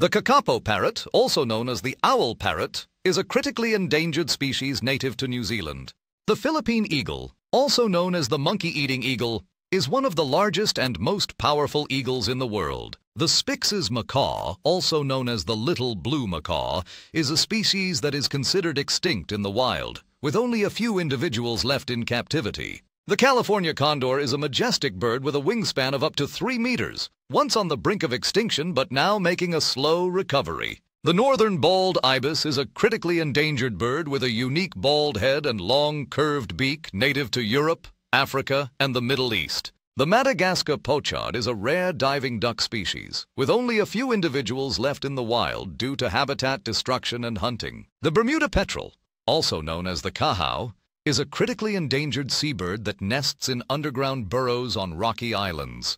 The kakapo parrot, also known as the owl parrot, is a critically endangered species native to New Zealand. The Philippine eagle, also known as the monkey-eating eagle, is one of the largest and most powerful eagles in the world. The Spix's macaw, also known as the little blue macaw, is a species that is considered extinct in the wild, with only a few individuals left in captivity. The California condor is a majestic bird with a wingspan of up to three meters, once on the brink of extinction but now making a slow recovery. The northern bald ibis is a critically endangered bird with a unique bald head and long curved beak native to Europe, Africa, and the Middle East. The Madagascar pochard is a rare diving duck species, with only a few individuals left in the wild due to habitat destruction and hunting. The Bermuda petrel, also known as the cahow, is a critically endangered seabird that nests in underground burrows on rocky islands.